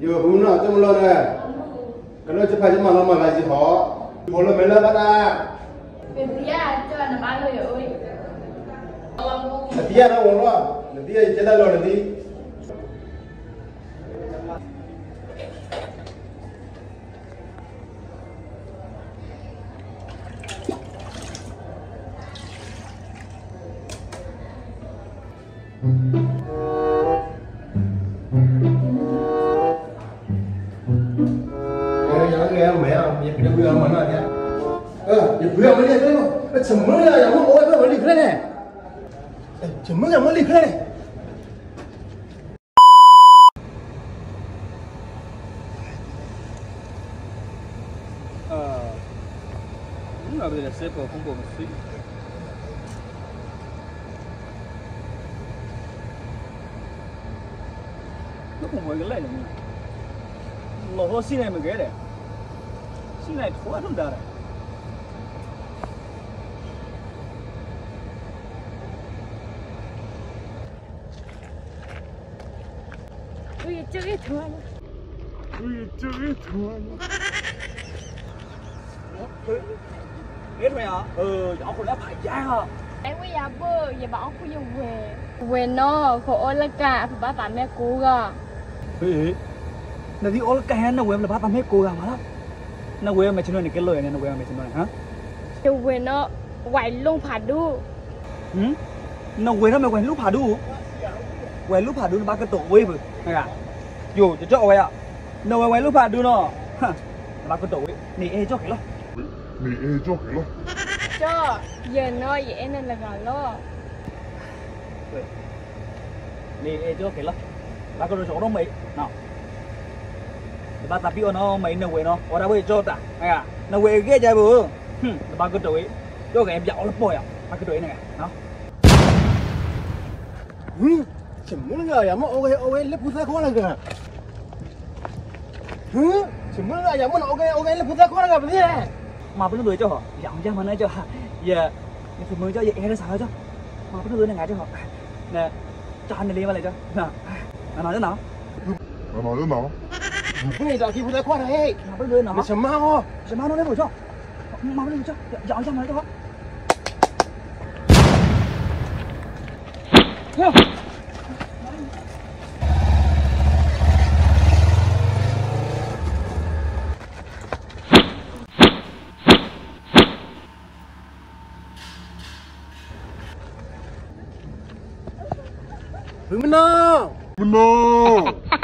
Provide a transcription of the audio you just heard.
Yo, hôm nào cho lo nè. Cái nó chỉ phải cho mà lo mà lại gì họ. Bố là mấy lần bắt à. Bên phía cho là ba người ơi. Là tia nó uống lo. 양양이 뭐야? 예쁘고요, 만나게. 어, 예쁘야 멀리 그래. 정말이야, 양모 오해 멀리 그래. 정말이야 멀리 그래. 아, 누나 그래 세포 공부 없이. nó cũng mới cái này mà nó có xin này mà ghế đấy 的，现在拖这么大的。 Ui, chơi thôi. Biết mày hả? Ừ, nhỏ con đã phải giá hả? Em bây giờ bơ, giờ bảo cô dùng về. Về nó, khổ là cả, phải ba bà mẹ cô gà. Ê, là đi ôn cái hắn nó quên là bắt tao hết cô à mà nó quê mà chúng nó này cái lời này nó quê mà chúng nó này hả? Nó quê nó quậy luôn phá đu. Ừ? Nó quê nó mà quậy lúc phá đu. Quậy lúc phá đu nó ba cái tổ quê vậy này à? Dù cho cho quậy ạ à? nó quậy lúc phá đu nó. Ba cái tổ quê nè ê cho cái lo nè ê cho cái lo cho giờ nó vậy nên là gọi lo. Nè ê cho cái lo ba cái đồ chỗ đó mày. Nào bắt tapi nó mày nó quên nó. Ở đâu vậy cho ta. Này à nó quên cái chơi nó bắt cái tổ cho cái em dạo nó bồi à. Bắt cái tổ này à nó Ừ. Chừng mới là giờ mới ok ok lấy phụ gia khó là kìa. Ừ. Chừng mới là giờ mới ok ok lấy phụ gia khó là kìa. Vậy. mà bên người cho họ. Giọng cho mà nói cho. Họ giờ thì phải mời cho vậy nó sao cho mà bên người này ngại cho họ. Nè cho anh này liên lại cho. Nè nó nói thế nào? 哪哪你可以找机会再快点嘿什么什么都没有叫你妈妈那个叫咬一下门就好。不要不要不要不要不要不要不要不要不要不要要不要不要不要不要不要